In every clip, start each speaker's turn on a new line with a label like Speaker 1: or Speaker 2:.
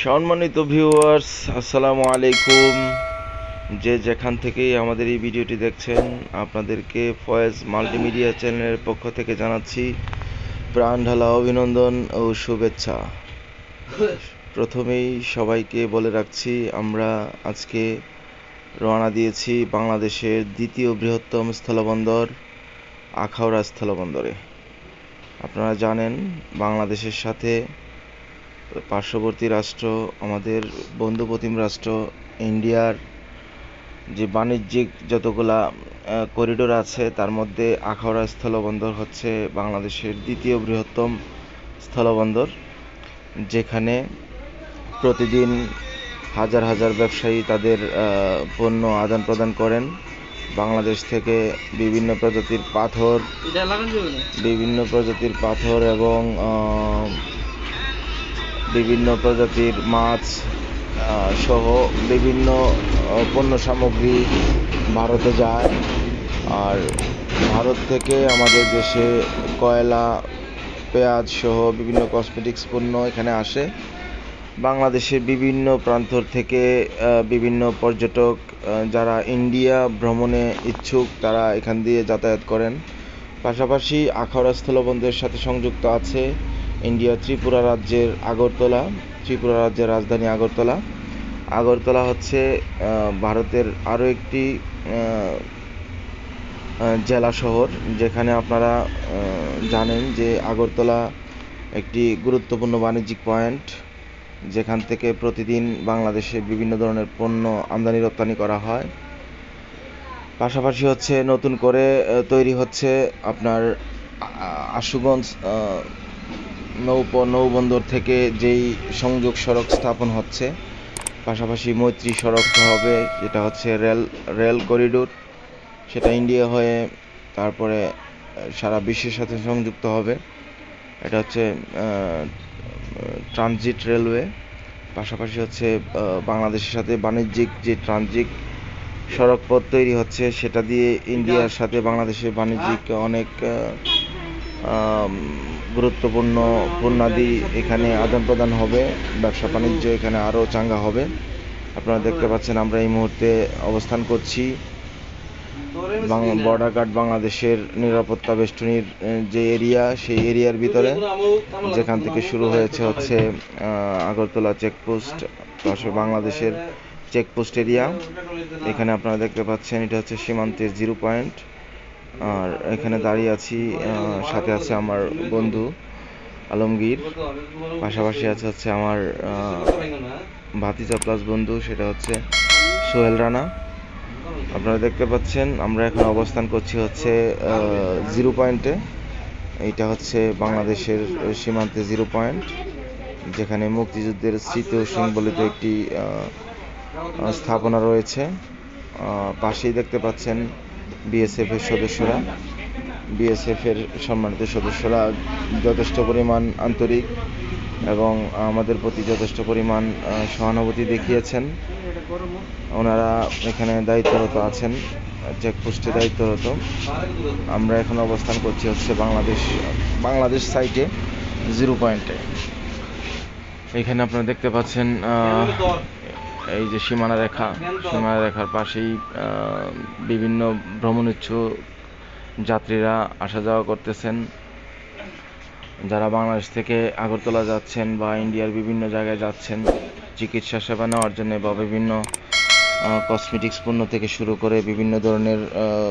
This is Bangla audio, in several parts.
Speaker 1: সম্মানিত ভিউয়ার্স আসসালামু আলাইকুম। যে যেখান থেকেই আমাদের এই ভিডিওটি দেখছেন, আপনাদেরকে ফয়েজ মাল্টিমিডিয়া চ্যানেলের পক্ষ থেকে জানাচ্ছি প্রাণ ঢালা অভিনন্দন ও শুভেচ্ছা। প্রথমেই সবাইকে বলে রাখছি, আমরা আজকে রওনা দিয়েছি বাংলাদেশের দ্বিতীয় বৃহত্তম স্থলবন্দর, আখাউড়া স্থলবন্দরে। আপনারা জানেন, বাংলাদেশের সাথে পার্শ্ববর্তী রাষ্ট্র আমাদের বন্ধুপ্রতিম রাষ্ট্র ইন্ডিয়ার যে বাণিজ্যিক যতগুলা করিডোর আছে তার মধ্যে আখাউড়া স্থলবন্দর হচ্ছে বাংলাদেশের দ্বিতীয় বৃহত্তম স্থলবন্দর যেখানে প্রতিদিন হাজার হাজার ব্যবসায়ী তাদের পণ্য আদান প্রদান করেন। বাংলাদেশ থেকে বিভিন্ন প্রজাতির পাথর বিভিন্ন প্রজাতির পাথর এবং আহ, বিভিন্ন প্রজাতির মাছ সহ বিভিন্ন পণ্য সামগ্রী ভারতে যায়। আর ভারত থেকে আমাদের দেশে কয়লা, পেঁয়াজ সহ বিভিন্ন কসমেটিক্স পণ্য এখানে আসে। বাংলাদেশের বিভিন্ন প্রান্তর থেকে বিভিন্ন পর্যটক যারা ইন্ডিয়া ভ্রমণে ইচ্ছুক, তারা এখান দিয়ে যাতায়াত করেন। পাশাপাশি আখাউড়া স্থলবন্দরের সাথে সংযুক্ত আছে। ইন্ডিয়া ত্রিপুরা রাজ্যের আগরতলা, ত্রিপুরা রাজ্যের রাজধানী আগরতলা। আগরতলা হচ্ছে ভারতের আরও একটি জেলা শহর, যেখানে আপনারা জানেন যে আগরতলা একটি গুরুত্বপূর্ণ বাণিজ্যিক পয়েন্ট, যেখান থেকে প্রতিদিন বাংলাদেশে বিভিন্ন ধরনের পণ্য আমদানি রপ্তানি করা হয়। পাশাপাশি হচ্ছে নতুন করে তৈরি হচ্ছে আপনার আশুগঞ্জ নৌপ নৌবন্দর থেকে যেই সংযোগ সড়ক স্থাপন হচ্ছে, পাশাপাশি মৈত্রী সড়ক হবে, যেটা হচ্ছে রেল রেল করিডোর। সেটা ইন্ডিয়া হয়ে তারপরে সারা বিশ্বের সাথে সংযুক্ত হবে। এটা হচ্ছে ট্রানজিট রেলওয়ে। পাশাপাশি হচ্ছে বাংলাদেশের সাথে বাণিজ্যিক যে ট্রানজিট সড়ক পথ তৈরি হচ্ছে, সেটা দিয়ে ইন্ডিয়ার সাথে বাংলাদেশের বাণিজ্যিক অনেক গুরুত্বপূর্ণ পণ্যাদি এখানে আদান প্রদান হবে, ব্যবসা বাণিজ্য এখানে আরও চাঙ্গা হবে। আপনারা দেখতে পাচ্ছেন আমরা এই মুহূর্তে অবস্থান করছি। বর্ডার গার্ড বাংলাদেশের নিরাপত্তা বেষ্টনীর যে এরিয়া, সেই এরিয়ার ভিতরে, যেখান থেকে শুরু হয়েছে হচ্ছে আগরতলা চেকপোস্ট বাংলাদেশের চেকপোস্ট এরিয়া এখানে আপনারা দেখতে পাচ্ছেন এটা হচ্ছে সীমান্তের জিরো পয়েন্ট আর এখানে দাঁড়িয়ে আছি সাথে আছে আমার বন্ধু আলমগীর, পাশাপাশি আছে হচ্ছে আমার ভাতিজা প্লাস বন্ধু, সেটা হচ্ছে সোহেল রানা। আপনারা দেখতে পাচ্ছেন, আমরা এখন অবস্থান করছি হচ্ছে জিরো পয়েন্টে। এইটা হচ্ছে বাংলাদেশের সীমান্তে জিরো পয়েন্ট, যেখানে মুক্তিযুদ্ধের স্মৃতি সিংবলিত একটি স্থাপনা রয়েছে। পাশেই দেখতে পাচ্ছেন বিএসএফ এর সদস্যরা বিএসএফ এর সম্মানিত সদস্যরা যথেষ্ট পরিমাণ আন্তরিক এবং আমাদের প্রতি যথেষ্ট পরিমাণ সহানুভূতি দেখিয়েছেন। ওনারা এখানে দায়িত্বরত আছেন, চেকপোস্টে দায়িত্বরত। আমরা এখন অবস্থান করছি হচ্ছে বাংলাদেশ বাংলাদেশ সাইটে, জিরো পয়েন্টে। এখানে আপনারা দেখতে পাচ্ছেন এই যে সীমানা রেখা, সীমানা রেখার পাশেই বিভিন্ন ভ্রমণোচ্ছু যাত্রীরা আসা যাওয়া করতেছেন। যারা বাংলাদেশ থেকে আগরতলা যাচ্ছেন বা ইন্ডিয়ার বিভিন্ন জায়গায় যাচ্ছেন, চিকিৎসা সেবা নেওয়ার জন্য বা বিভিন্ন কসমেটিক্স পণ্য থেকে শুরু করে বিভিন্ন ধরনের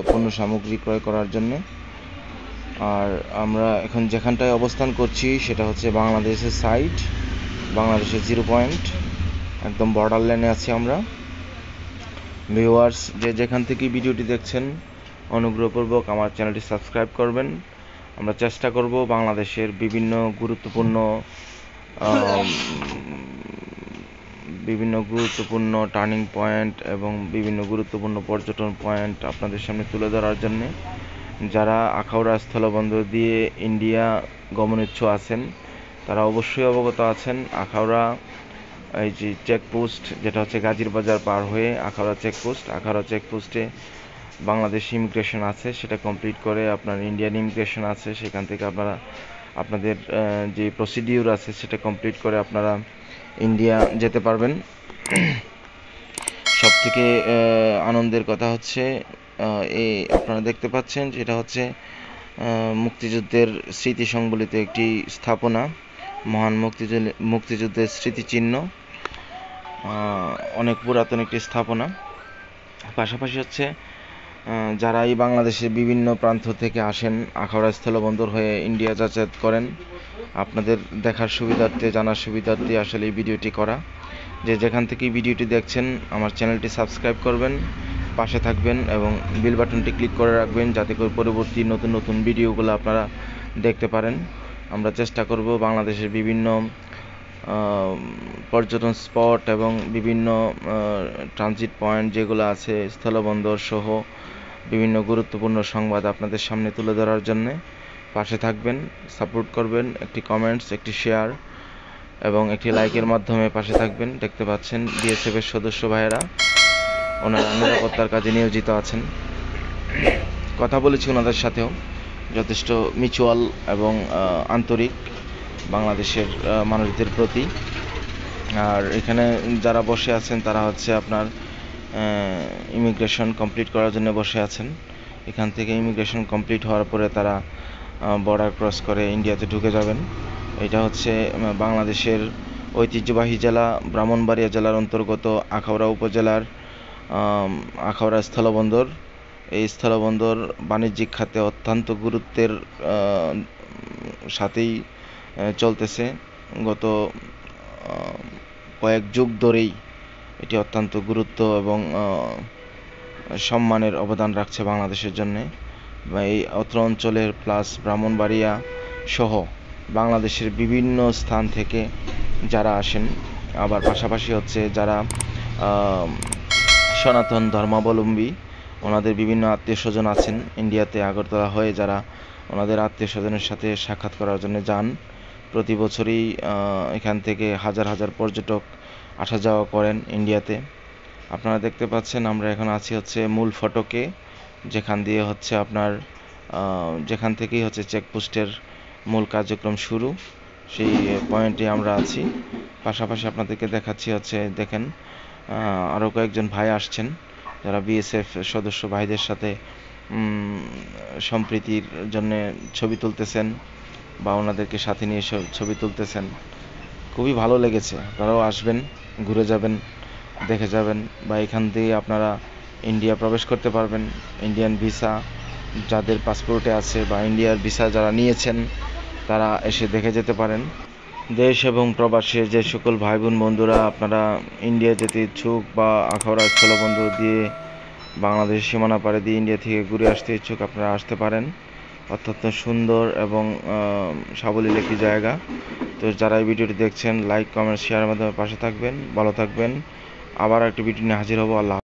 Speaker 1: পণ্য সামগ্রী ক্রয় করার জন্য। আর আমরা এখন যেখানটায় অবস্থান করছি, সেটা হচ্ছে বাংলাদেশের সাইড বাংলাদেশের জিরো পয়েন্ট একদম বর্ডার লাইনে আছি আমরা। ভিউয়ার্স যে যেখান থেকে ভিডিওটি দেখছেন, অনুগ্রহপূর্বক আমার চ্যানেলটি সাবস্ক্রাইব করবেন। আমরা চেষ্টা করব বাংলাদেশের বিভিন্ন গুরুত্বপূর্ণ বিভিন্ন গুরুত্বপূর্ণ টার্নিং পয়েন্ট এবং বিভিন্ন গুরুত্বপূর্ণ পর্যটন পয়েন্ট আপনাদের সামনে তুলে ধরার জন্যে যারা আখাউড়া স্থলবন্দর দিয়ে ইন্ডিয়া গমনেচ্ছু আছেন, তারা অবশ্যই অবগত আছেন। আখাউড়া এই যে চেকপোস্ট যেটা হচ্ছে গাজীর বাজার পার হয়ে আখাউড়া চেকপোস্ট আখাউড়া চেকপোস্টে বাংলাদেশ ইমিগ্রেশন আছে, সেটা কমপ্লিট করে আপনার ইন্ডিয়ান ইমিগ্রেশন আছে, সেখান থেকে আপনারা, আপনাদের যে প্রসিডিউর আছে, সেটা কমপ্লিট করে আপনারা ইন্ডিয়া যেতে পারবেন। সব থেকে আনন্দের কথা হচ্ছে এই আপনারা দেখতে পাচ্ছেন যেটা হচ্ছে মুক্তিযুদ্ধের স্মৃতি সংবলিত একটি স্থাপনা, মহান মুক্তিযুদ্ধ মুক্তিযুদ্ধের স্মৃতিচিহ্ন। অনেক পুরাতন একটি স্থাপনা। পাশাপাশি হচ্ছে যারা এই বাংলাদেশের বিভিন্ন প্রান্ত থেকে আসেন, আখাউড়া স্থলবন্দর হয়ে ইন্ডিয়া যাতায়াত করেন, আপনাদের দেখার সুবিধার্থে, জানার সুবিধার্থে আসলে এই ভিডিওটি করা। যে যেখান থেকে ভিডিওটি দেখছেন, আমার চ্যানেলটি সাবস্ক্রাইব করবেন, পাশে থাকবেন এবং বিল বাটনটি ক্লিক করে রাখবেন, যাতে করে পরবর্তী নতুন নতুন ভিডিওগুলো আপনারা দেখতে পারেন। আমরা চেষ্টা করব বাংলাদেশের বিভিন্ন পর্যটন স্পট এবং বিভিন্ন ট্রানজিট পয়েন্ট যেগুলো আছে, স্থলবন্দর সহ বিভিন্ন গুরুত্বপূর্ণ সংবাদ আপনাদের সামনে তুলে ধরার জন্য পাশে থাকবেন সাপোর্ট করবেন, একটি কমেন্টস একটি শেয়ার এবং একটি লাইকের মাধ্যমে পাশে থাকবেন। দেখতে পাচ্ছেন বিএসএফ এর সদস্য ভাইয়েরা, ওনারা নিরাপত্তার কাজে নিয়োজিত আছেন। কথা বলেছি ওনাদের সাথেও, যথেষ্ট মিউচুয়াল এবং আন্তরিক। বাংলাদেশের মানুষদের প্রতি। আর এখানে যারা বসে আছেন, তারা হচ্ছে আপনার ইমিগ্রেশন কমপ্লিট করার জন্য বসে আছেন। এখান থেকে ইমিগ্রেশন কমপ্লিট হওয়ার পরে তারা বর্ডার ক্রস করে ইন্ডিয়াতে ঢুকে যাবেন। এটা হচ্ছে বাংলাদেশের ঐতিহ্যবাহী জেলা, ব্রাহ্মণবাড়িয়া জেলার অন্তর্গত আখাউড়া উপজেলার আখাউড়া স্থলবন্দর। এই স্থলবন্দর বাণিজ্যিক খাতে অত্যন্ত গুরুত্বের সাথেই চলতেছে। গত কয়েক যুগ ধরেই এটি অত্যন্ত গুরুত্ব এবং সম্মানের অবদান রাখছে বাংলাদেশের জন্য। এই অত্র অঞ্চলের প্লাস ব্রাহ্মণবাড়িয়া সহ বাংলাদেশের বিভিন্ন স্থান থেকে যারা আসেন, আবার পাশাপাশি হচ্ছে যারা সনাতন ধর্মাবলম্বী, ওনাদের বিভিন্ন আত্মীয় স্বজন আছেন। ইন্ডিয়াতে আগরতলা হয়ে যারা ওনাদের আত্মীয় স্বজনের সাথে সাক্ষাৎ করার জন্য যান। প্রতি বছরই এখান থেকে হাজার হাজার পর্যটক আসা যাওয়া করেন ইন্ডিয়াতে। আপনারা দেখতে পাচ্ছেন আমরা এখন আছি হচ্ছে মূল ফটকে, যেখান দিয়ে হচ্ছে আপনার যেখান থেকেই হচ্ছে চেকপোস্টের মূল কার্যক্রম শুরু। সেই পয়েন্টে আমরা আছি। পাশাপাশি আপনাদেরকে দেখাচ্ছি হচ্ছে, দেখেন আরও কয়েকজন ভাই আসছেন, যারা বিএসএফ সদস্য ভাইদের সাথে সম্প্রীতির জন্য ছবি তুলতেছেন। বা ওনাদেরকে সাথে নিয়ে ছবি তুলতেছেন। খুবই ভালো লেগেছে। আপনারাও আসবেন, ঘুরে যাবেন, দেখে যাবেন। বা এখান দিয়ে আপনারা ইন্ডিয়া প্রবেশ করতে পারবেন। ইন্ডিয়ান ভিসা যাদের পাসপোর্টে আছে বা ইন্ডিয়ার ভিসা যারা নিয়েছেন, তারা এসে দেখে যেতে পারেন। দেশ এবং প্রবাসের যে সকল ভাই বোন বন্ধুরা আপনারা ইন্ডিয়া যেতে ইচ্ছুক বা আখাউড়া স্থলবন্দর দিয়ে বাংলাদেশ সীমানা পাড়ে দিয়ে ইন্ডিয়া থেকে ঘুরে আসতে ইচ্ছুক, আপনারা আসতে পারেন। অত্যন্ত সুন্দর এবং সাবলীল একটি জায়গা। তো যারা এই ভিডিওটি দেখছেন লাইক কমেন্ট শেয়ারের মাধ্যমে পাশে থাকবেন, ভালো থাকবেন। আবার একটি ভিডিও নিয়ে হাজির হব। আল্লাহ